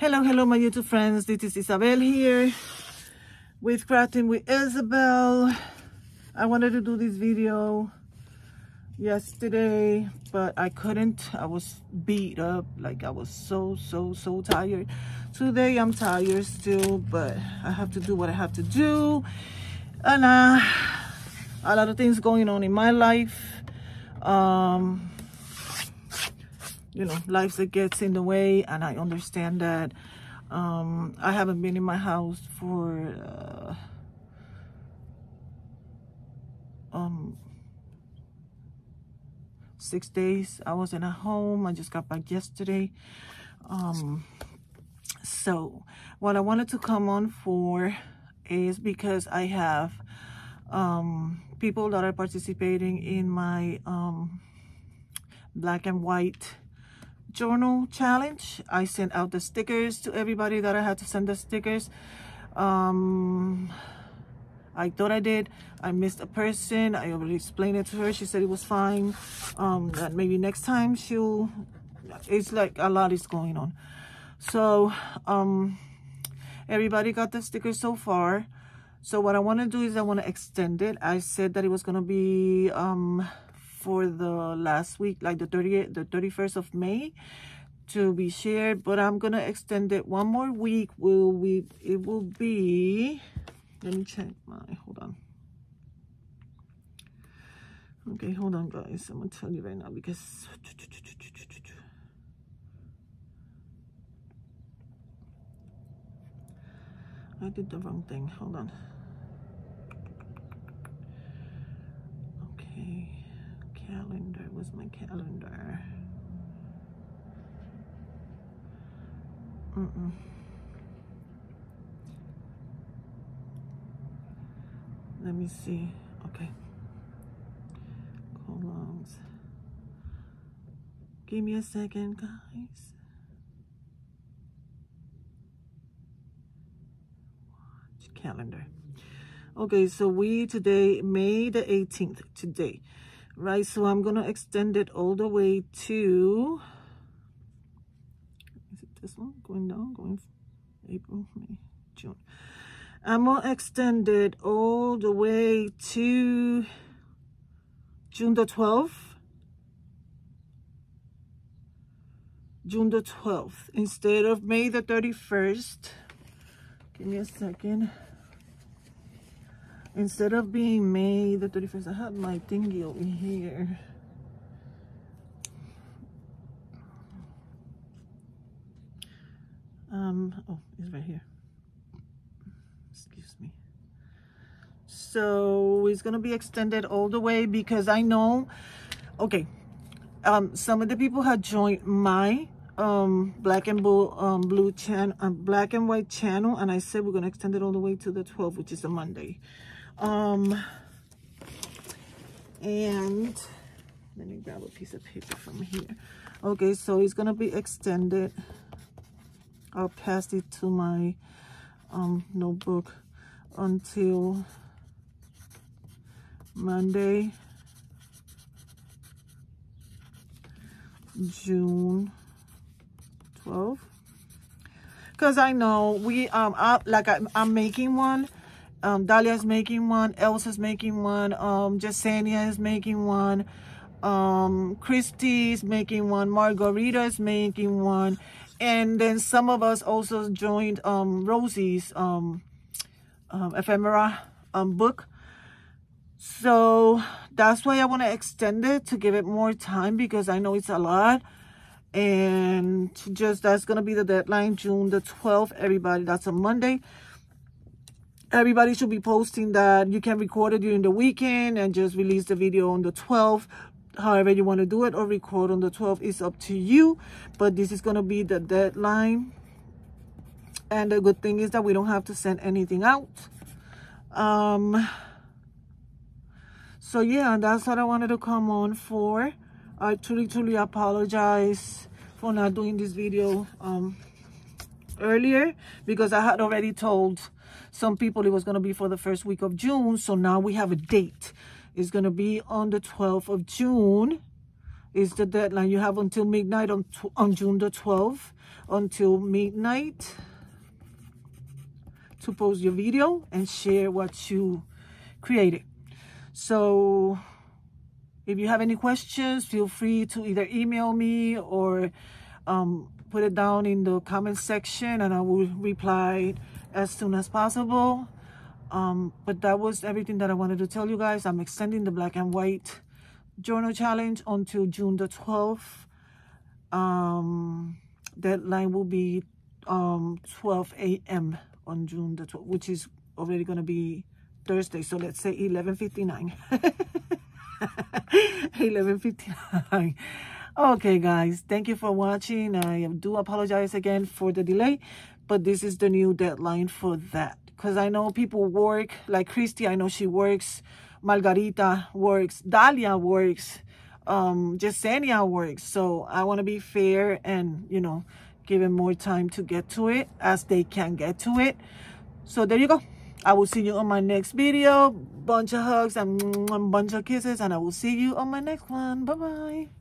Hello, hello, my YouTube friends. This is Isabel here with Crafting with Isabel. I wanted to do this video yesterday, but I couldn't. I was beat up. Like, I was so, so, so tired. Today, I'm tired still, but I have to do what I have to do. And uh, a lot of things going on in my life. Um, you know, life that gets in the way, and I understand that. Um, I haven't been in my house for uh, um, six days. I wasn't at home. I just got back yesterday. Um, so what I wanted to come on for is because I have um, people that are participating in my um, black and white journal challenge. I sent out the stickers to everybody that I had to send the stickers. Um, I thought I did. I missed a person. I already explained it to her. She said it was fine. Um, that maybe next time she'll, it's like a lot is going on. So, um, everybody got the stickers so far. So what I want to do is I want to extend it. I said that it was going to be, um, for the last week, like the 30th, the 31st of May to be shared, but I'm gonna extend it one more week. Will we, it will be, let me check my, hold on. Okay, hold on guys, I'm gonna tell you right now because I did the wrong thing, hold on. calendar was my calendar mm -mm. let me see. Okay. Colons give me a second guys. Watch calendar. Okay so we today may the 18th today right so i'm going to extend it all the way to is it this one going down going april may june? I'm going to extend it all the way to june the 12th june the 12th instead of may the 31st give me a second instead of being May the 31st, I have my thingy over here. Um, oh, it's right here. Excuse me. So it's going to be extended all the way because I know, okay, um, some of the people had joined my um black and blue um blue channel um, black and white channel and i said we're going to extend it all the way to the 12th which is a monday um, and let me grab a piece of paper from here. Okay, so it's gonna be extended. I'll pass it to my um, notebook until Monday, June 12th. Because I know we, um, I, like I, I'm making one um, Dahlia's making one. Elsa's making one. Um, is making one. Um, Christy's making one. Margarita is making one. And then some of us also joined um, Rosie's um, um, ephemera um, book. So that's why I want to extend it to give it more time because I know it's a lot. And just that's going to be the deadline, June the 12th, everybody. That's a Monday everybody should be posting that you can record it during the weekend and just release the video on the 12th however you want to do it or record on the 12th is up to you but this is going to be the deadline. And the good thing is that we don't have to send anything out. Um so yeah that's what i wanted to come on for. I truly truly apologize for not doing this video um earlier because i had already told some people it was going to be for the first week of June. So now we have a date. It's going to be on the 12th of June. is the deadline. You have until midnight on, on June the 12th, until midnight to post your video and share what you created. So if you have any questions, feel free to either email me or um, put it down in the comment section and I will reply as soon as possible. Um, but that was everything that I wanted to tell you guys. I'm extending the black and white journal challenge until June the 12th. Um, deadline will be um, 12 a.m. on June the 12th, which is already going to be Thursday. So let's say 11.59. 11.59. Okay, guys. Thank you for watching. I do apologize again for the delay, but this is the new deadline for that. Because I know people work, like Christy, I know she works. Margarita works. Dalia works. Um, Jasenia works. So I want to be fair and, you know, give them more time to get to it as they can get to it. So there you go. I will see you on my next video. Bunch of hugs and bunch of kisses. And I will see you on my next one. Bye-bye.